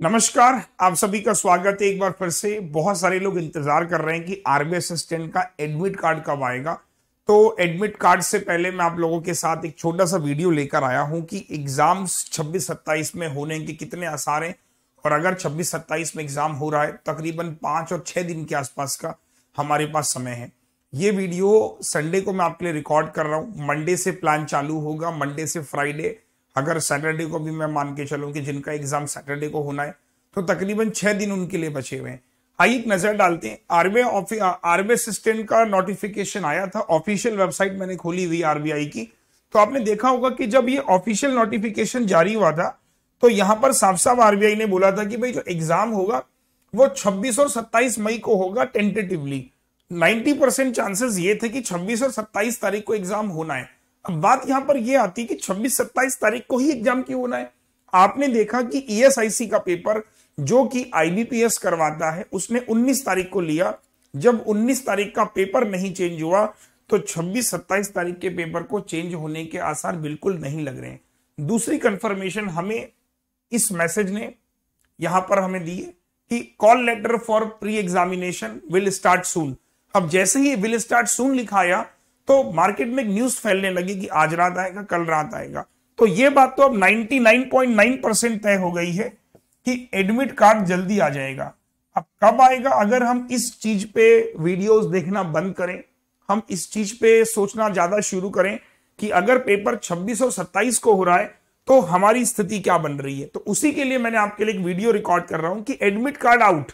नमस्कार, आप सभी का स्वागत है। एक बार फिर से बहुत सारे लोग इंतज़ार कर रहे हैं कि आरबी असिस्टेंट का एडमिट कार्ड कब आएगा। तो एडमिट कार्ड से पहले मैं आप लोगों के साथ एक छोटा सा वीडियो लेकर आया हूँ कि एग्ज़ाम्स 26-27 में होने के कितने आसार हैं। और अगर 26-27 में एग्ज़ाम हो रहा है, तकरीबन पाँच और छह दिन के आसपास का हमारे पास समय है। ये वीडियो संडे को मैं आपके लिए रिकॉर्ड कर रहा हूँ। मंडे से प्लान चालू होगा, मंडे से फ्राइडे। अगर सैटरडे को भी मैं मान के चलूँ कि जिनका एग्ज़ाम सैटरडे को होना है तो तकरीबन छह दिन उनके लिए बचे हुए हैं। आइए एक नज़र डालते हैं, आरबीआई आरबीआई असिस्टेंट का नोटिफिकेशन आया था ऑफिशियल वेबसाइट मैंने खोली हुई आरबीआई की। तो आपने देखा होगा कि जब ये ऑफिशियल नोटिफिकेशन जारी हुआ था तो यहाँ पर साफ़ साफ़ आरबीआई ने बोला था कि भाई जो एग्ज़ाम होगा, वो 26 और 27 मई को होगा टेंटेटिवली 90 परसेंट चांसेस ये थे कि 26 और 27 तारीख को एग्ज़ाम होना है। अब बात यहाँ पर यह आती है कि 26-27 तारीख को ही एग्ज़ाम क्यों होना है? आपने देखा कि ईएसआईसी e का पेपर जो कि आईबीपीएस करवाता है, उसने 19 तारीख को लिया। जब 19 तारीख का पेपर नहीं चेंज हुआ तो 26-27 तारीख के पेपर को चेंज होने के आसार बिल्कुल नहीं लग रहे हैं। दूसरी कंफर्मेशन हमें इस मैसेज ने यहाँ पर हमें दी कि call letter for pre examination will start soon अब जैसे ही विल स्टार्ट सून लिखाया तो मार्केट में एक न्यूज़ फैलने लगी कि आज रात आएगा, कल रात आएगा। तो ये बात तो अब 99.9 परसेंट तय हो गई है कि एडमिट कार्ड जल्दी आ जाएगा। अब कब आएगा? अगर हम इस चीज़ पे वीडियोस देखना बंद करें, हम इस चीज़ पे सोचना ज़्यादा शुरू करें कि अगर पेपर 26 और 27 को हो रहा है तो हमारी स्थिति क्या बन रही है? तो उसी के लिए मैंने आपके लिए एक वीडियो रिकॉर्ड कर रहा हूँ कि एडमिट कार्ड आउट।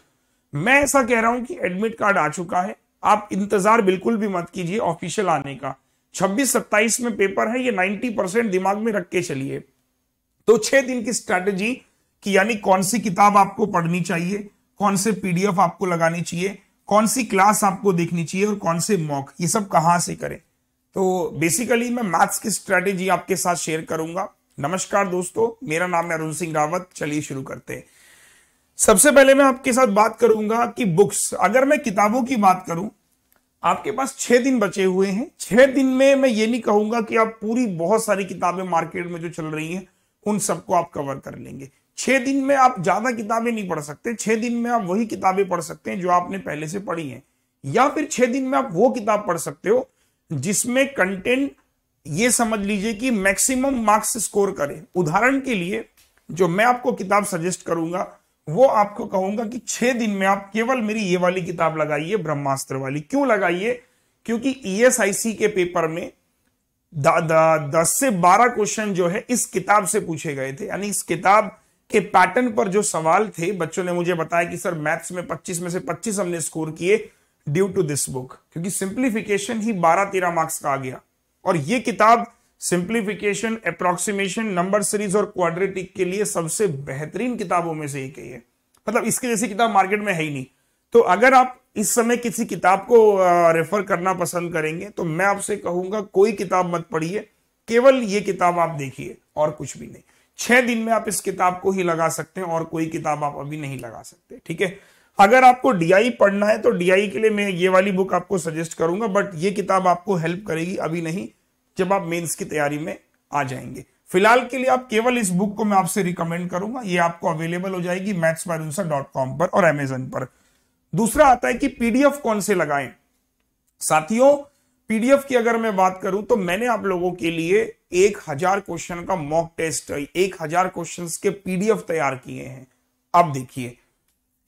मैं ऐसा कह रहा हूँ कि एडमिट कार्ड आ चुका है। आप इंतज़ार बिल्कुल भी मत कीजिए ऑफिशियल आने का। 26-27 में पेपर है, ये 90 परसेंट दिमाग में रख के चलिए। तो छह दिन की स्ट्रैटेजी कि यानी कौन सी किताब आपको पढ़नी चाहिए, कौन से पीडीएफ आपको लगानी चाहिए, कौन सी क्लास आपको देखनी चाहिए और कौन से मॉक ये सब कहाँ से करें। तो बेसिकली मैं मैथ्स की स्ट्रैटेजी आपके साथ शेयर करूँगा। नमस्कार दोस्तों, मेरा नाम है अरुण सिंह रावत, चलिए शुरू करते हैं। सबसे पहले मैं आपके साथ बात करूँगा कि बुक्स, अगर मैं किताबों की बात करूँ, आपके पास छह दिन बचे हुए हैं। छह दिन में मैं ये नहीं कहूँगा कि आप पूरी बहुत सारी किताबें मार्केट में जो चल रही हैं, उन सबको आप कवर कर लेंगे। छह दिन में आप ज़्यादा किताबें नहीं पढ़ सकते। छह दिन में आप वही किताबें पढ़ सकते हैं जो आपने पहले से पढ़ी हैं। या फिर छह दिन में आप वो किताब पढ़ सकते हो जिसमें कंटेंट ये समझ लीजिए कि मैक्सिमम मार्क्स स्कोर करे। उदाहरण के लिए जो मैं आपको किताब सजेस्ट करूँगा वो आपको कहूँगा कि छह दिन में आप केवल मेरी ये वाली किताब लगाइए, ब्रह्मास्त्र वाली। क्यों लगाइए? क्योंकि ईएसआईसी e के पेपर में दस से बारह क्वेश्चन जो है, इस किताब से पूछे गए थे। यानी इस किताब के पैटर्न पर जो सवाल थे, बच्चों ने मुझे बताया कि सर मैथ्स में 25 में से 25 हमने स्कोर किए ड्यू टू दिस बुक क्योंकि सिंप्लीफिकेशन ही 12 13 मार्क्स का आ गया। और ये किताब सिंप्लीफिकेशन अप्रोक्सीमेशन नंबर सीरीज़ और क्वाड्रेटिक के लिए सबसे बेहतरीन किताबों में से एक है मतलब इसके जैसी किताब मार्केट में है ही नहीं। तो अगर आप इस समय किसी किताब को रेफर करना पसंद करेंगे तो मैं आपसे कहूँगा, कोई किताब मत पढ़िए, केवल ये किताब आप देखिए और कुछ भी नहीं। छह दिन में आप इस किताब को ही लगा सकते हैं और कोई किताब आप अभी नहीं लगा सकते, ठीक है? अगर आपको डीआई पढ़ना है तो डीआई के लिए मैं ये वाली बुक आपको सजेस्ट करूँगा बट ये किताब आपको हेल्प करेगी, अभी नहीं। जब आप मेंस की तैयारी में आ जाएँगे। फ़िलहाल के लिए आप केवल इस बुक को मैं आपसे रिकमेंड करूँगा। ये आपको अवेलेबल हो जाएगी मैथ्स पर और अमेजन पर। दूसरा आता है कि पीडीएफ कौन से लगाएँ? साथियों पीडीएफ की अगर मैं बात करूँ तो मैंने आप लोगों के लिए एक हज़ार क्वेश्चन का मॉक टेस्ट एक हज़ार क्वेश्चन के पीडीएफ तैयार किए हैं। अब देखिए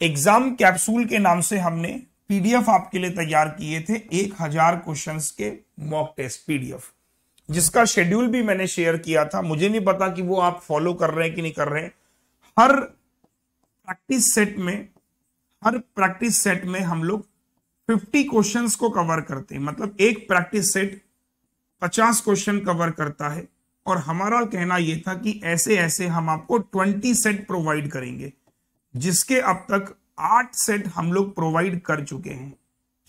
एग्ज़ाम कैप्सूल के नाम से हमने पीडीएफ आपके लिए तैयार किए थे एक हज़ार क्वेश्चन के मॉक टेस्ट पीडीएफ जिसका शेड्यूल भी मैंने शेयर किया था, मुझे नहीं पता कि वो आप फॉलो कर रहे हैं कि नहीं कर रहे हैं। हर प्रैक्टिस सेट में, हर प्रैक्टिस सेट में हम लोग 50 क्वेश्चंस को कवर करते हैं। मतलब एक प्रैक्टिस सेट 50 क्वेश्चन कवर करता है। और हमारा कहना यह था कि ऐसे ऐसे हम आपको 20 सेट प्रोवाइड करेंगे, जिसके अब तक आठ सेट हम लोग प्रोवाइड कर चुके हैं।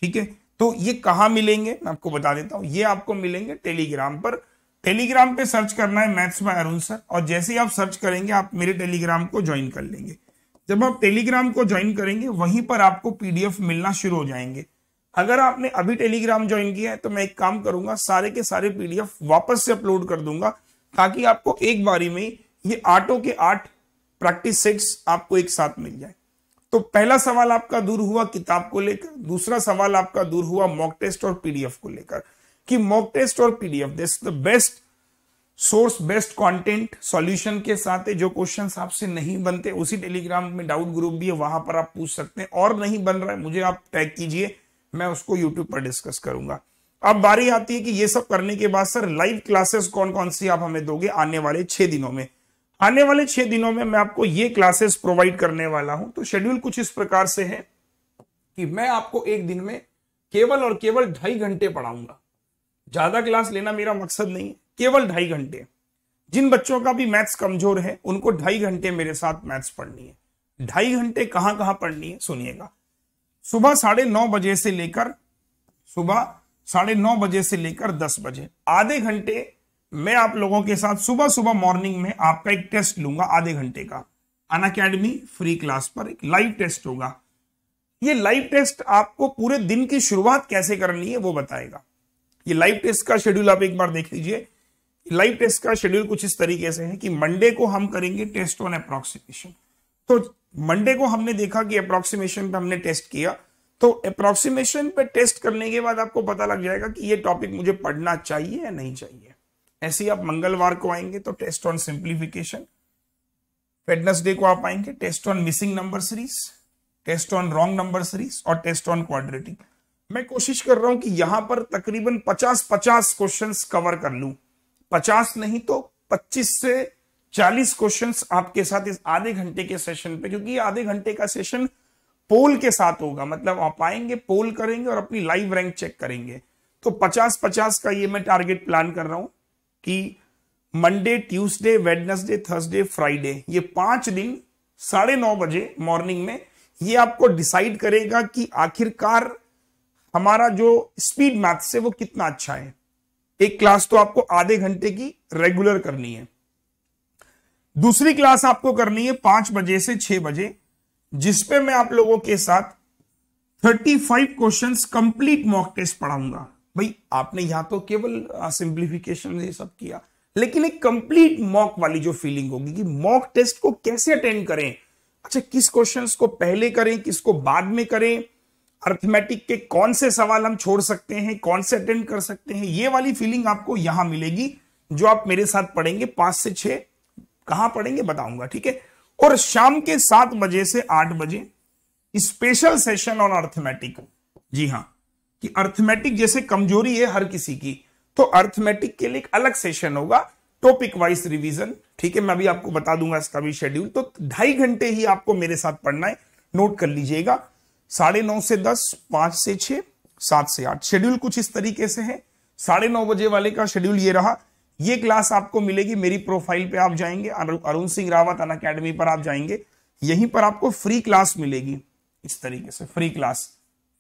ठीक है? तो ये कहा मिलेंगे? मैं आपको बता देता हूँ। ये आपको मिलेंगे टेलीग्राम पर। टेलीग्राम पे सर्च करना है मैथ्स बाय अरुण सर, और जैसे ही आप सर्च करेंगे, आप मेरे टेलीग्राम को ज्वाइन कर लेंगे। जब आप टेलीग्राम को ज्वाइन करेंगे, वहीं पर आपको पीडीएफ मिलना शुरू हो जाएँगे। अगर आपने अभी टेलीग्राम ज्वाइन किया है तो मैं एक काम करूँगा, सारे के सारे पीडीएफ वापस से अपलोड कर दूँगा, ताकि आपको एक बारी में ये आठों के आठ प्रैक्टिस सेट्स आपको एक साथ मिल जाए। तो पहला सवाल आपका दूर हुआ किताब को लेकर, दूसरा सवाल आपका दूर हुआ मॉक टेस्ट और पीडीएफ को लेकर, कि मॉक टेस्ट और PDF this the best source best content solution के साथ है, जो क्वेश्चन आपसे नहीं बनते, उसी टेलीग्राम में डाउट ग्रुप भी है, वहाँ पर आप पूछ सकते हैं, और नहीं बन रहा है, मुझे आप टैग कीजिए, मैं उसको यूट्यूब पर डिस्कस करूँगा। अब बारी आती है कि ये सब करने के बाद सर लाइव क्लासेस कौन कौन सी आप हमें दोगे आने वाले छह दिनों में? आने वाले छह दिनों में मैं आपको ये क्लासेस प्रोवाइड करने वाला हूँ। तो शेड्यूल कुछ इस प्रकार से है कि मैं आपको एक दिन में केवल और केवल ढाई घंटे पढ़ाऊँगा। ज़्यादा क्लास लेना मेरा मकसद नहीं है, केवल ढाई घंटे। जिन बच्चों का भी मैथ्स कमज़ोर है, उनको ढाई घंटे मेरे साथ मैथ्स पढ़नी है। ढाई घंटे कहाँ कहाँ पढ़नी है, सुनिएगा। सुबह साढ़े नौ बजे से लेकर, सुबह साढ़े नौ बजे से लेकर दस बजे, आधे घंटे मैं आप लोगों के साथ सुबह सुबह मॉर्निंग में आपका एक टेस्ट लूँगा आधे घंटे का। अन अकेडमी फ्री क्लास पर एक लाइव टेस्ट होगा। ये लाइव टेस्ट आपको पूरे दिन की शुरुआत कैसे करनी है वो बताएगा। ये लाइव टेस्ट का शेड्यूल आप एक बार देख लीजिए। लाइव टेस्ट का शेड्यूल कुछ इस तरीके से है कि मंडे को हम करेंगे टेस्ट ऑन अप्रोक्सीमेशन तो मंडे को हमने देखा कि अप्रोक्सीमेशन पे हमने टेस्ट किया। तो अप्रोक्सीमेशन पे टेस्ट करने के बाद आपको पता लग जाएगा कि ये टॉपिक मुझे पढ़ना चाहिए या नहीं चाहिए। ऐसे ही आप मंगलवार को आएँगे तो टेस्ट ऑन सिंप्लीफिकेशन वेडनेसडे को आप आएँगे test on missing number series test on wrong number series और टेस्ट ऑन क्वाड्रेटिक मैं कोशिश कर रहा हूँ कि यहाँ पर तकरीबन 50 50 क्वेश्चंस कवर कर लूँ। पचास नहीं तो पच्चीस से चालीस क्वेश्चंस आपके साथ इस आधे घंटे के सेशन पे, क्योंकि आधे घंटे का सेशन पोल के साथ होगा। मतलब आप आएँगे पोल करेंगे और अपनी लाइव रैंक चेक करेंगे। तो पचास पचास का ये मैं टारगेट प्लान कर रहा हूँ। कि Monday Tuesday Wednesday Thursday Friday ये पाँच दिन साढ़े नौ बजे मॉर्निंग में ये आपको डिसाइड करेगा कि आखिरकार हमारा जो स्पीड मैथ से वो कितना अच्छा है। एक क्लास तो आपको आधे घंटे की रेगुलर करनी है। दूसरी क्लास आपको करनी है पाँच बजे से छह बजे जिसपे मैं आप लोगों के साथ thirty five question complete mock test पढ़ाऊँगा। भाई, आपने यहाँ तो केवल सिंप्लीफिकेशन ये सब किया। लेकिन एक कंप्लीट मॉक वाली जो फीलिंग होगी कि मॉक टेस्ट को कैसे अटेंड करें? अच्छा किस क्वेश्चंस को पहले करें, किसको बाद में करें? अर्थमेटिक के कौन से सवाल हम छोड़ सकते हैं, कौन से अटेंड कर सकते हैं? ये वाली फीलिंग आपको यहाँ मिलेगी, जो आप मेरे साथ पढ़ेंगे पाँच से छह। कहाँ पढ़ेंगे बताऊँगा, ठीक है? और शाम के सात बजे से आठ बजे स्पेशल सेशन ऑन अर्थमेटिक जी हाँ। कि अर्थमेटिक जैसे कमज़ोरी है हर किसी की तो अर्थमेटिक के लिए एक अलग सेशन होगा टॉपिक वाइज रिवीजन ठीक है, मैं भी आपको बता दूँगा इसका भी शेड्यूल तो ढाई घंटे ही आपको मेरे साथ पढ़ना है नोट कर लीजिएगा। साढ़े नौ से दस, पाँच से छह, सात से आठ। शेड्यूल कुछ इस तरीके से है। साढ़े नौ बजे वाले का शेड्यूल ये रहा। ये क्लास आपको मिलेगी मेरी प्रोफ़ाइल पे, आप जाएँगे। अरुण सिंह रावत अन अकेडमी पर आप जाएँगे। यहीं पर आपको फ्री क्लास मिलेगी। इस तरीके से फ्री क्लास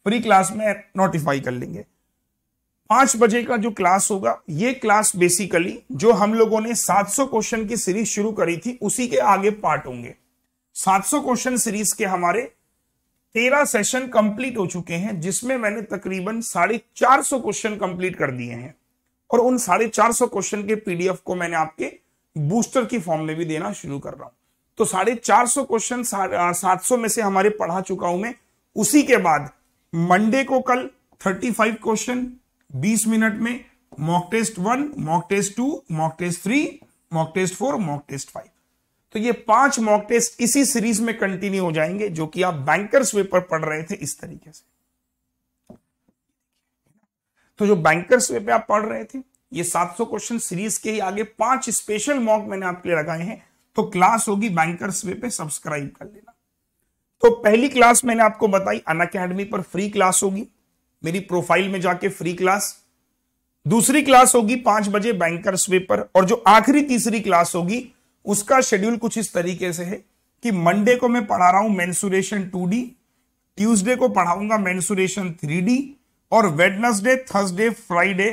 फ्री क्लास में नोटिफाई कर लेंगे। पाँच बजे का जो क्लास होगा, ये क्लास बेसिकली जो हम लोगों ने 700 क्वेश्चन की सीरीज़ शुरू करी थी, उसी के आगे पार्ट होंगे। 700 क्वेश्चन सीरीज़ के हमारे तेरह सेशन कंप्लीट हो चुके हैं, जिसमें मैंने तकरीबन साढ़े चार सौ क्वेश्चन कंप्लीट कर दिए हैं। और उन साढ़े चार सौ क्वेश्चन के पीडीएफ को मैंने आपके बूस्टर की फॉर्म में भी देना शुरू कर रहा हूँ। तो साढ़े चार सौ क्वेश्चन सात सौ में से हमारे पढ़ा चुका हूँ मैं, उसी के बाद मंडे को कल थर्टी फाइव क्वेश्चन बीस मिनट में mock test one mock test two mock test three mock test four mock test five तो ये पाँच मॉक टेस्ट इसी सीरीज़ में कंटिन्यू हो जाएँगे, जो कि आप बैंकर्स वे पर पढ़ रहे थे इस तरीके से। तो जो बैंकर्स वे पे आप पढ़ रहे थे, ये 700 क्वेश्चन सीरीज़ के ही आगे पाँच स्पेशल मॉक मैंने आपके लिए लगाए हैं तो क्लास होगी बैंकर्स वे पे सब्सक्राइब कर लेना। तो पहली क्लास मैंने आपको बताई, अन अकेडमी पर फ्री क्लास होगी, मेरी प्रोफ़ाइल में जाके फ्री क्लास। दूसरी क्लास होगी पाँच बजे बैंकर्स वे पर, और जो आखिरी तीसरी क्लास होगी, उसका शेड्यूल कुछ इस तरीके से है कि मंडे को मैं पढ़ा रहा हूँ मेन्सुरेशन टू डी ट्यूजडे को पढ़ाऊँगा मेन्सुरेशन थ्री डी और Wednesday Thursday Friday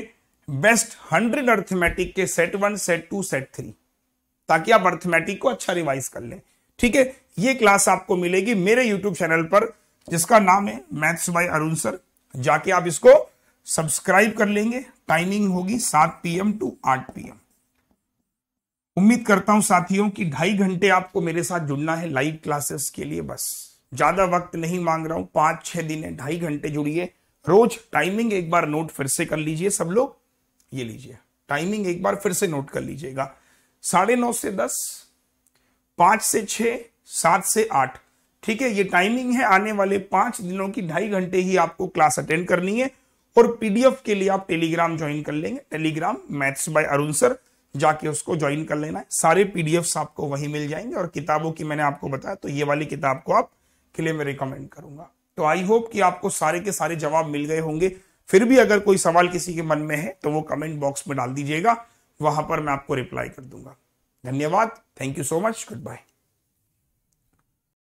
best hundred arithmetic के set one set two set three ताकि आप अर्थमेटिक को अच्छा रिवाइज कर लें। ठीक है? ये क्लास आपको मिलेगी मेरे यूट्यूब चैनल पर, जिसका नाम है मैथ्स बाय अरुण सर। जाके आप इसको सब्सक्राइब कर लेंगे। टाइमिंग होगी सात पीएम टू आठ पीएम उम्मीद करता हूँ साथियों कि ढाई घंटे आपको मेरे साथ जुड़ना है लाइव क्लासेस के लिए बस। ज़्यादा वक्त नहीं मांग रहा हूँ, पाँच छह दिन है, ढाई घंटे जुड़िए। रोज टाइमिंग एक बार नोट फिर से कर लीजिए सब लोग। ये लीजिए टाइमिंग एक बार फिर से नोट कर लीजिएगा। साढ़े नौ से दस, पाँच से छ सात से आठ। ठीक है, ये टाइमिंग है, आने वाले पाँच दिनों की, ढाई घंटे ही आपको क्लास अटेंड करनी है और पीडीएफ के लिए आप टेलीग्राम ज्वाइन कर लेंगे। Telegram maths by Arun sir जाके उसको ज्वाइन कर लेना है। सारे पीडीएफ आपको वहीं मिल जाएँगे और किताबों की मैंने आपको बताया तो ये वाली किताब को आप के लिए मैं रिकमेंड करूँगा। तो आई होप कि आपको सारे के सारे जवाब मिल गए होंगे। फिर भी अगर कोई सवाल किसी के मन में है तो वो कमेंट बॉक्स में डाल दीजिएगा, वहाँ पर मैं आपको रिप्लाई कर दूँगा। धन्यवाद। Thank you so much goodbye